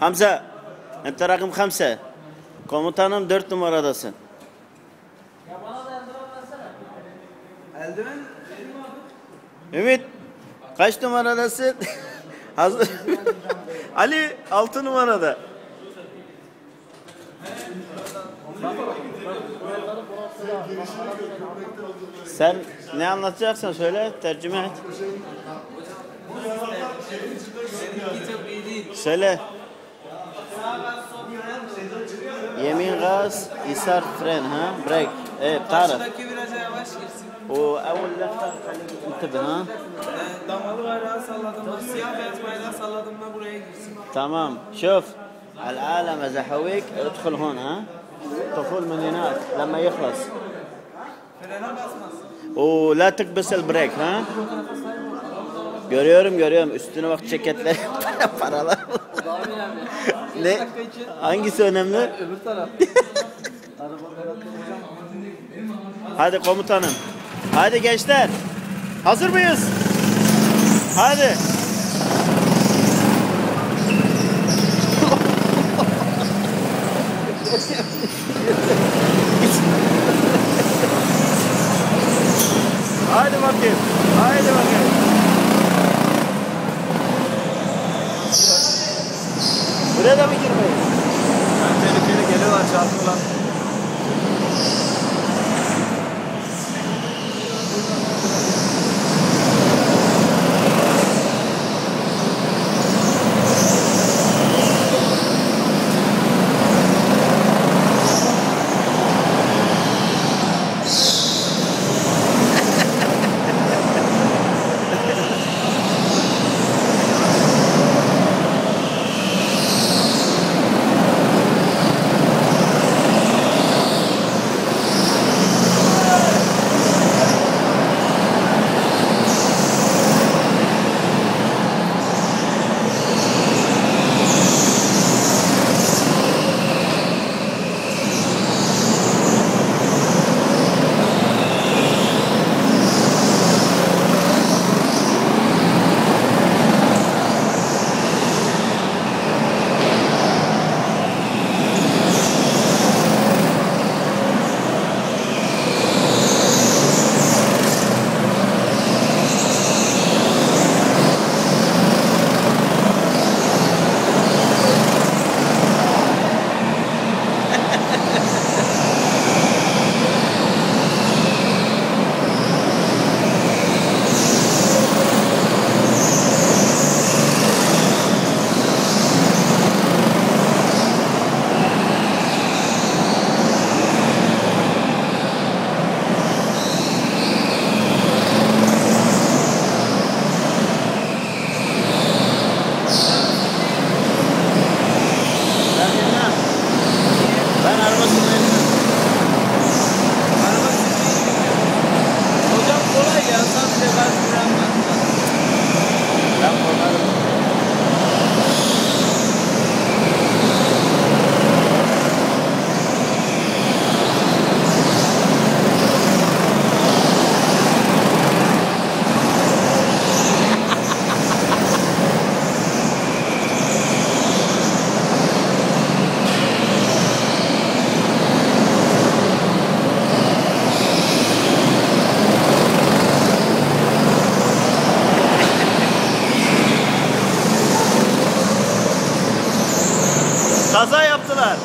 Hamza, ente rakım Hamza. Komutanım dört numaradasın. Eldiven Ümit, kaç numaradasın? Hazır. Ali, altı numarada. Sen ne anlatacaksın söyle, tercüme et. شله يمين غاز يسار فرين ها؟ بريك. إيه بتعرف. واول لفه خليك انتبه ها؟ تمام. شوف العالم اذا حويك ادخل هون ها؟ طفول من هناك لما يخلص. ولا تكبس البريك ها؟ Görüyorum görüyorum üstüne bak ceketler paralar. ne? Hangisi önemli? Öbür taraf. Hadi komutanım. Hadi gençler. Hazır mıyız? Hadi. Haydi bakayım. Haydi bakayım. Buraya da mı girmeyin? Tehlikeli geliyorlar çarpıyorlar. Sebastian Mantra. Kaza yaptılar.